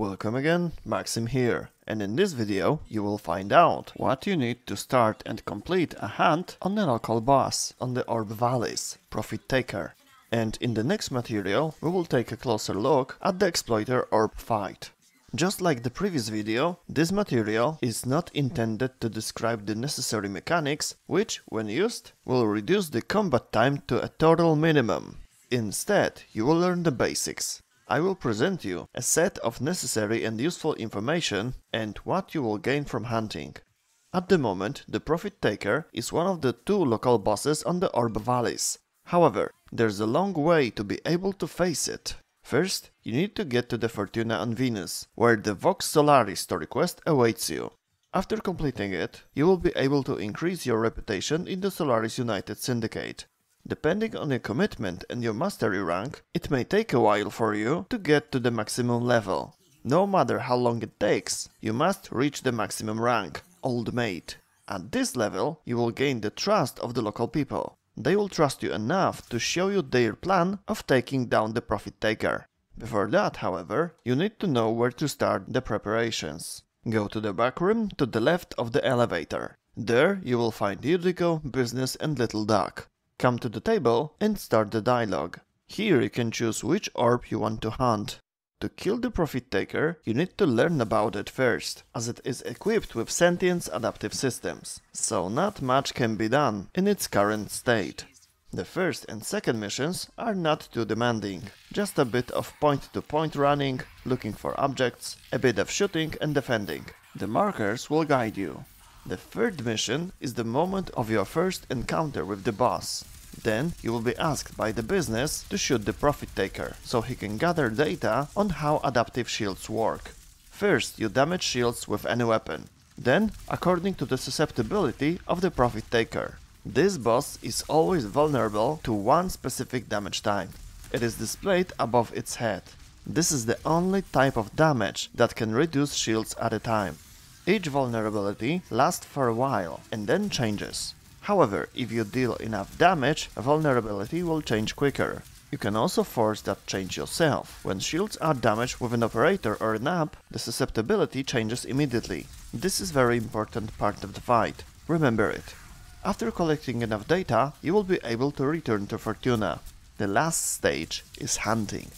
Welcome again, Maxim here, and in this video you will find out what you need to start and complete a hunt on the local boss on the Orb Vallis, Profit Taker. And in the next material we will take a closer look at the Exploiter Orb fight. Just like the previous video, this material is not intended to describe the necessary mechanics, which, when used, will reduce the combat time to a total minimum. Instead, you will learn the basics. I will present you a set of necessary and useful information and what you will gain from hunting. At the moment, the Profit Taker is one of the two local bosses on the Orb Vallis. However, there's a long way to be able to face it. First, you need to get to the Fortuna on Venus, where the Vox Solaris story quest awaits you. After completing it, you will be able to increase your reputation in the Solaris United Syndicate. Depending on your commitment and your mastery rank, it may take a while for you to get to the maximum level. No matter how long it takes, you must reach the maximum rank, Old Mate. At this level, you will gain the trust of the local people. They will trust you enough to show you their plan of taking down the Profit Taker. Before that, however, you need to know where to start the preparations. Go to the back room to the left of the elevator. There you will find Eudico, Business and Little Duck. Come to the table and start the dialogue. Here you can choose which orb you want to hunt. To kill the Profit Taker, you need to learn about it first, as it is equipped with sentience adaptive systems, so not much can be done in its current state. The first and second missions are not too demanding, just a bit of point-to-point -point running, looking for objects, a bit of shooting and defending. The markers will guide you. The third mission is the moment of your first encounter with the boss. Then you will be asked by the business to shoot the profit taker, so he can gather data on how adaptive shields work. First you damage shields with any weapon, then according to the susceptibility of the profit taker. This boss is always vulnerable to one specific damage type. It is displayed above its head. This is the only type of damage that can reduce shields at a time. Each vulnerability lasts for a while and then changes. However, if you deal enough damage, a vulnerability will change quicker. You can also force that change yourself. When shields are damaged with an operator or an amp, the susceptibility changes immediately. This is very important part of the fight. Remember it. After collecting enough data, you will be able to return to Fortuna. The last stage is hunting.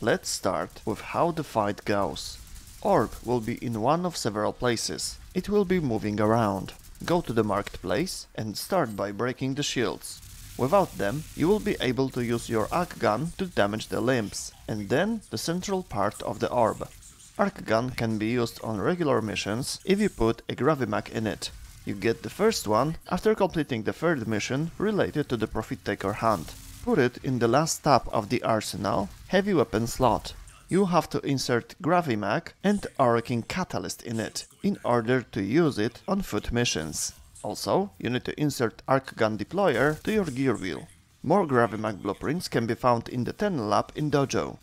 Let's start with how the fight goes. Orb will be in one of several places. It will be moving around. Go to the marketplace and start by breaking the shields. Without them, you will be able to use your arc gun to damage the limbs, and then the central part of the orb. Arc gun can be used on regular missions if you put a gravimag in it. You get the first one after completing the third mission related to the Profit Taker hunt. Put it in the last tab of the arsenal, heavy weapon slot you have to insert Gravimag and Arcing Catalyst in it, in order to use it on foot missions. Also, you need to insert Arc Gun Deployer to your gear wheel. More Gravimag blueprints can be found in the Tenno lab in Dojo.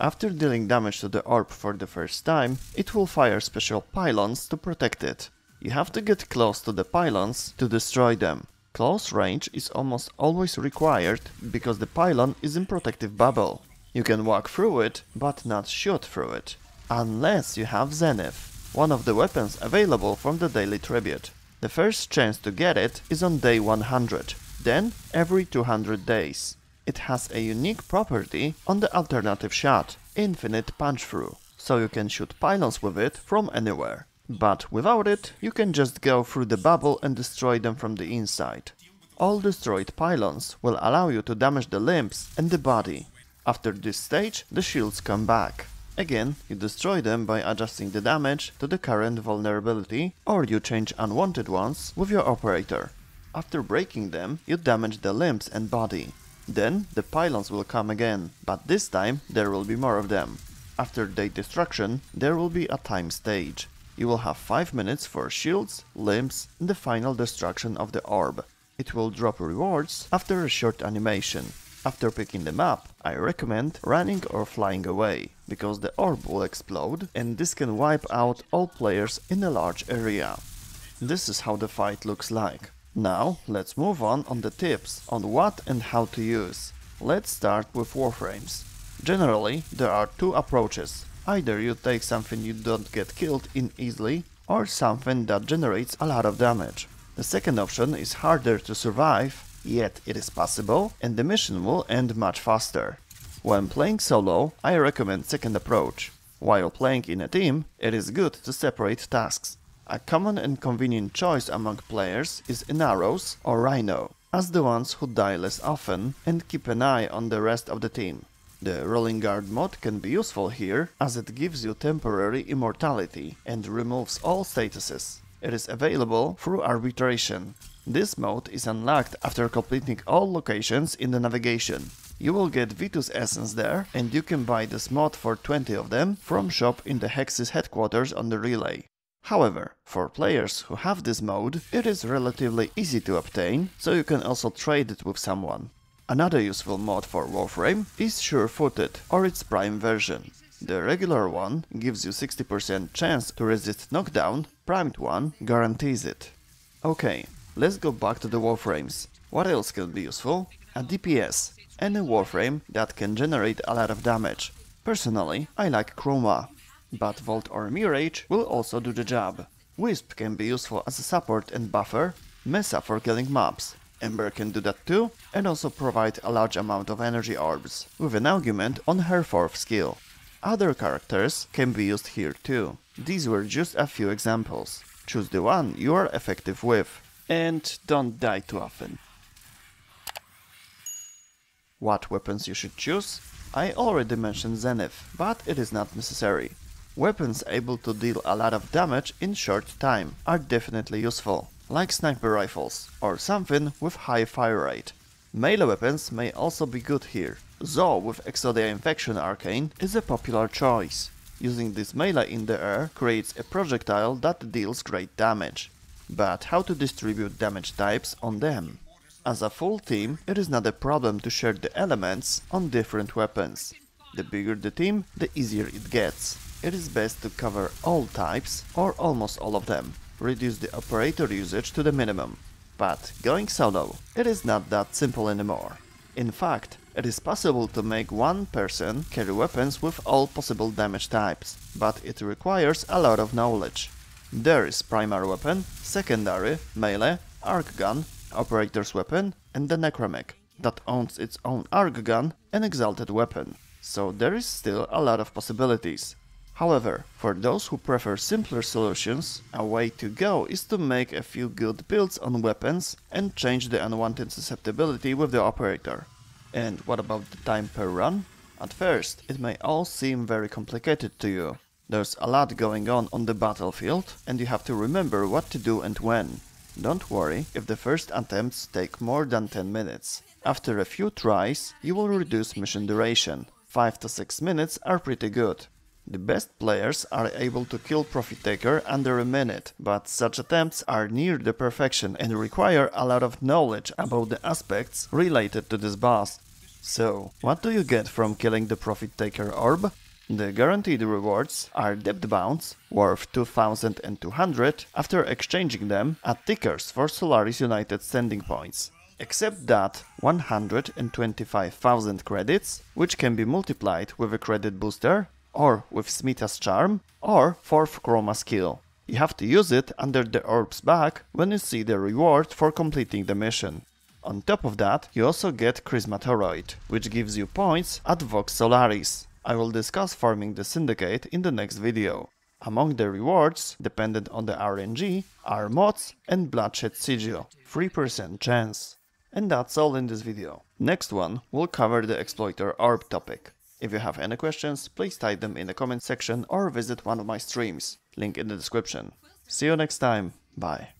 After dealing damage to the orb for the first time, it will fire special pylons to protect it. You have to get close to the pylons to destroy them. Close range is almost always required because the pylon is in protective bubble. You can walk through it, but not shoot through it. Unless you have Zenith, one of the weapons available from the daily tribute. The first chance to get it is on day 100, then every 200 days. It has a unique property on the alternative shot, infinite punch through, so you can shoot pylons with it from anywhere. But without it, you can just go through the bubble and destroy them from the inside. All destroyed pylons will allow you to damage the limbs and the body, after this stage, the shields come back. Again, you destroy them by adjusting the damage to the current vulnerability, or you change unwanted ones with your operator. After breaking them, you damage the limbs and body. Then the pylons will come again, but this time there will be more of them. After their destruction, there will be a time stage. You will have 5 minutes for shields, limbs and the final destruction of the orb. It will drop rewards after a short animation. After picking them up, I recommend running or flying away, because the orb will explode and this can wipe out all players in a large area. This is how the fight looks like. Now let's move on on the tips on what and how to use. Let's start with warframes. Generally, there are two approaches. Either you take something you don't get killed in easily, or something that generates a lot of damage. The second option is harder to survive, yet it is possible, and the mission will end much faster. When playing solo, I recommend second approach. While playing in a team, it is good to separate tasks. A common and convenient choice among players is Inaros or Rhino, as the ones who die less often and keep an eye on the rest of the team. The Rolling Guard mod can be useful here, as it gives you temporary immortality and removes all statuses. It is available through arbitration. This mode is unlocked after completing all locations in the navigation. You will get Vitus Essence there, and you can buy this mod for 20 of them from shop in the Hexis headquarters on the relay. However, for players who have this mode, it is relatively easy to obtain, so you can also trade it with someone. Another useful mod for Warframe is Sure-Footed, or its prime version. The regular one gives you 60% chance to resist knockdown, primed one guarantees it. Okay, let's go back to the warframes. What else can be useful? A DPS, any warframe that can generate a lot of damage. Personally, I like Chroma, but Volt or Mirage will also do the job. Wisp can be useful as a support and buffer, Mesa for killing mobs. Ember can do that too, and also provide a large amount of energy orbs, with an augment on her fourth skill. Other characters can be used here too. These were just a few examples. Choose the one you are effective with. And don't die too often. What weapons you should choose? I already mentioned Zenith, but it is not necessary. Weapons able to deal a lot of damage in short time are definitely useful, like sniper rifles, or something with high fire rate. Melee weapons may also be good here, Zaw with Exodia Infection Arcane is a popular choice. Using this melee in the air creates a projectile that deals great damage. But how to distribute damage types on them? As a full team, it is not a problem to share the elements on different weapons. The bigger the team, the easier it gets. It is best to cover all types, or almost all of them. Reduce the operator usage to the minimum. But going solo, it is not that simple anymore. In fact, it is possible to make one person carry weapons with all possible damage types, but it requires a lot of knowledge. There is primary weapon, secondary, melee, arc gun, operator's weapon, and the necramech, that owns its own arc gun and exalted weapon. So there is still a lot of possibilities. However, for those who prefer simpler solutions, a way to go is to make a few good builds on weapons and change the unwanted susceptibility with the operator. And what about the time per run? At first, it may all seem very complicated to you. There's a lot going on on the battlefield, and you have to remember what to do and when. Don't worry if the first attempts take more than 10 minutes. After a few tries, you will reduce mission duration. 5 to 6 minutes are pretty good. The best players are able to kill Profit Taker under a minute, but such attempts are near the perfection and require a lot of knowledge about the aspects related to this boss. So, what do you get from killing the Profit Taker orb? The guaranteed rewards are debt bounds, worth 2200 after exchanging them at tickers for Solaris United standing points. Except that 125,000 credits, which can be multiplied with a credit booster, or with Smeeta's charm, or 4th chroma skill. You have to use it under the orb's back when you see the reward for completing the mission. On top of that, you also get Crisma Toroid, which gives you points at Vox Solaris. I will discuss farming the Syndicate in the next video. Among the rewards, dependent on the RNG, are mods and Bloodshed Sigil, 3% chance. And that's all in this video. Next one, we'll cover the Exploiter Orb topic. If you have any questions, please type them in the comment section or visit one of my streams, link in the description. See you next time, bye.